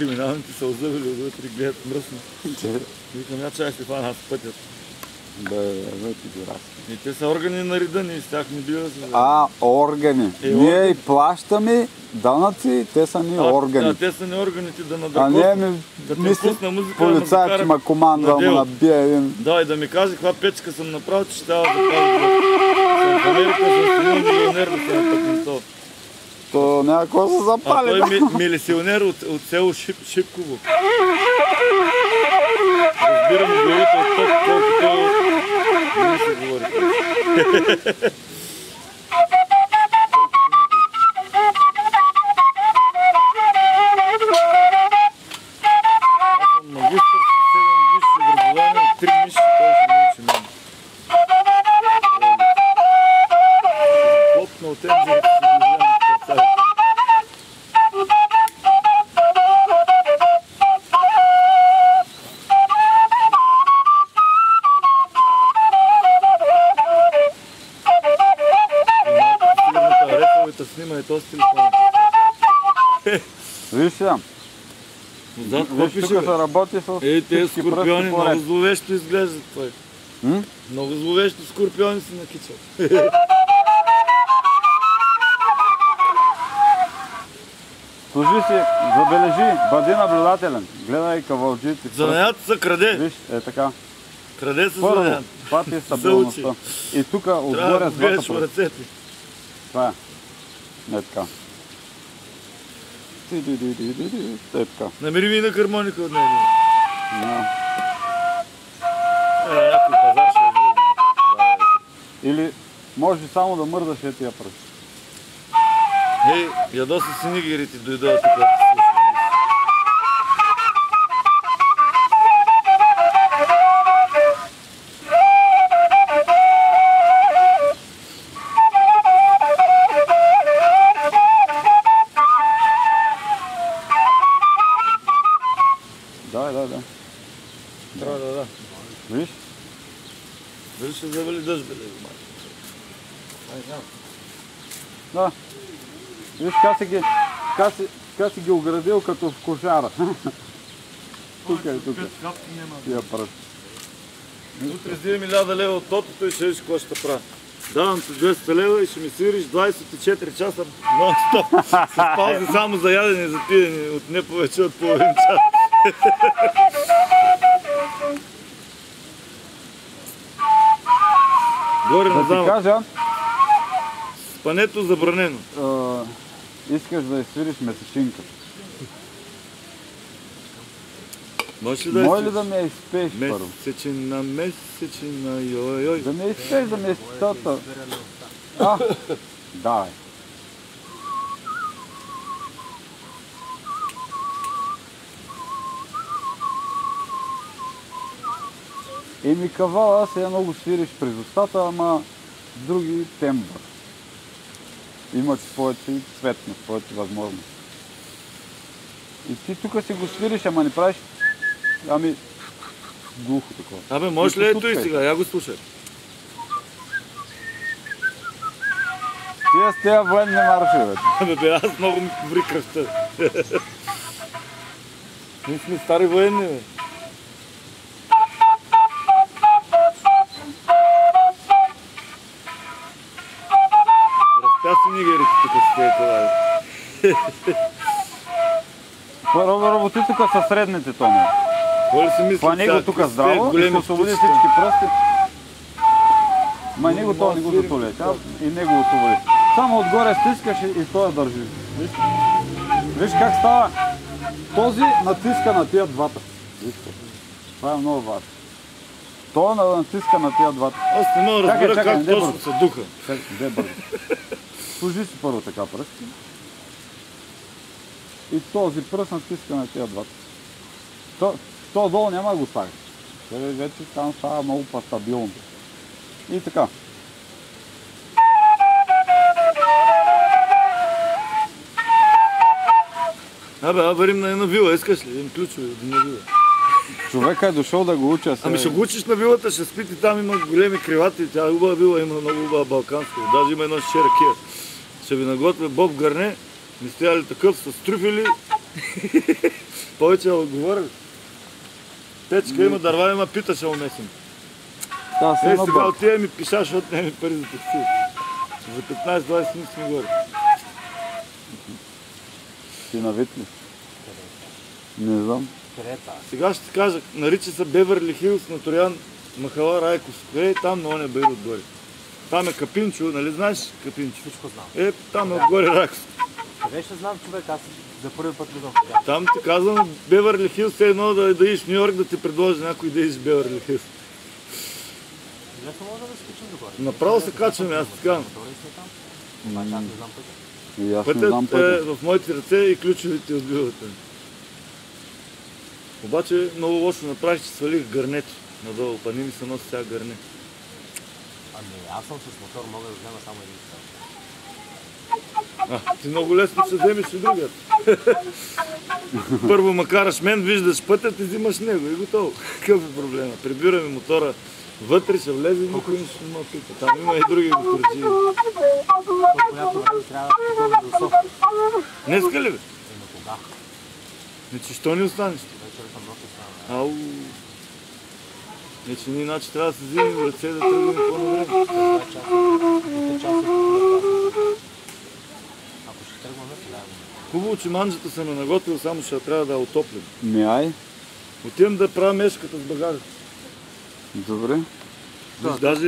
криминалните са озъбили отвътре, гледат мръсно. Викам, я чай се фана аз пътят. Бе, бе, ти. И те са органи на реда, ние с тях не бива да се... А, органи. Е, Ние органи. и плащаме данъци, те са ни А, органи. те са не органите да А надъркот. не ми да мисли, музика, да полицаят ще ме командва, на му набие един. Да, и да ми каже каква печка съм направил, че ще трябва да кажа. Съм в Америка, съм милионер да се напътнем то. Какво да се А запали. той да. ми, милисионер от, от село Шип, Шипково. Разбирам главите от топ, колкото не се говори. Рефовете снима и то с телефона. Виж сега, Зад какво виж пише, тук бе? се работи с тези всички скорпиони много зловещо изглеждат, той. М? Много зловещо скорпиони си накичал. Служи си, забележи, бъди наблюдателен. Гледай кавалджите. Занаят се краде. Виж, е така. Краде се Първо, занаят. това ти е стабилността. И тук Трябва отгоре да с двата в пръста. ръцете. Това е. Не така. Е така. Намери ми на хармоника от него. Да. Е, някой пазар ще е Или може само да мърдаш е тия пръсти. Ей, ядоса си нигерите дойдоха тук. Да. Да, да, да. Да, да, да. Виж? Дали ще завали дъжд, бе, май. Ай, знам. Да. Виж как си ги, как си, как си ги оградил като в кошара. тук е, тук е. Тия пръсти. Утре взимам 1000 лева от тотото и ще видиш какво ще правя. Давам ти 200 лева и ще ми свириш 24 часа нон-стоп. С паузи само за ядене и за пиене от не повече от половин час. Горе на Да замък. кажа, Спането забранено. а, искаш да изсвириш месечинка. Можеш ли да Може ли да ме изпееш първо? Месечина, месечина, йой, йой. Да ме изпееш за месецата. А, давай. Еми кавала се едно го свириш през устата, ама с други тембър. Имат своите цветност, своите възможности. И ти тук си го свириш, ама не правиш, ами глухо такова. Абе, можеш ли ето и потупкай. сега? Я го слушай. Тия с тези военни маршове. Абе, бе, аз много ми ври кръвта. Ние сме стари военни, бе. Си нигерите тук с тези това. Първо работи тук със средните тонове. Какво ли си мисли? Хвани го сега? тук са здраво и ще освободи всички пръсти. Ма не го Не го тук. И не го освободи. Само отгоре стискаш и, той държи. Виж? Виж как става. Този натиска на тия двата. Това. Това е много важно. Той на- натиска на тия двата. Аз не мога да разбера как точно се духа. Чакай, Де бързо. Служи си първо така пръсти. И този пръст натиска на тия двата. То, то долу няма да го слагаш. Той вече там става много по-стабилно. И така. Абе, а варим на една вила, искаш ли? Един ключове на вила. Човека е дошъл да го уча. Ами ще го учиш на вилата, ще спите там, има големи кривати, тя е хубава вила, има много хубава балканска. Даже има едно шише ракия. Ще ви наготвя Боб Гърне, ми стояли такъв с трюфели, Повече да отговоря. ли? Печка има дърва, има пита, ще умесим. Да, Е, сега отида ми пиша, защото не ми пари за такси. За 15-20 минути сме горе. Ти навит ли? Не знам. Къде е това? Сега ще ти кажа, нарича се Беверли Хилс на Торян Махала Райковско. Е, там на оня бери отгоре. Там е Капинчо, нали знаеш Капинчо? Всичко знам. Е, там е отгоре Райковско. Къде ще знам човек? Аз за първи път влизам в тях. Там ти казвам, Беверли Хилс е едно да, да идиш в Нью Йорк да ти предложи някой да идиш в Беверли Хилс. Лесно може да скачим догоре. Направо се качваме, аз така. Мотори сме там. Обаче аз не знам пътя. И аз не знам Пътят е в моите ръце и ключовите от билата. Обаче много лошо направих, че свалих гърнето надолу, па не ми се носи сега гърне. Аз съм с мотор, мога да взема само един. А, ти много лесно ще вземеш и другият. Първо макараш мен, виждаш пътя, ти взимаш него и готово. Какъв е проблема? Прибираме мотора вътре, ще влезе и никой не ме пита. Там има и други София. Днеска ли бе? Ема кога? Не, че що ни останеш? Вечер съм нощ стана. Ау. Не, че ние иначе трябва да се взимем в ръце да тръгваме по-навреме. Часа. Ако ще тръгваме, тогава. Хубаво, че манджата съм я наготвил, само ще трябва да я отоплим. Ми ай. Отивам да правя мешката с багажа. Добре. Виж, даже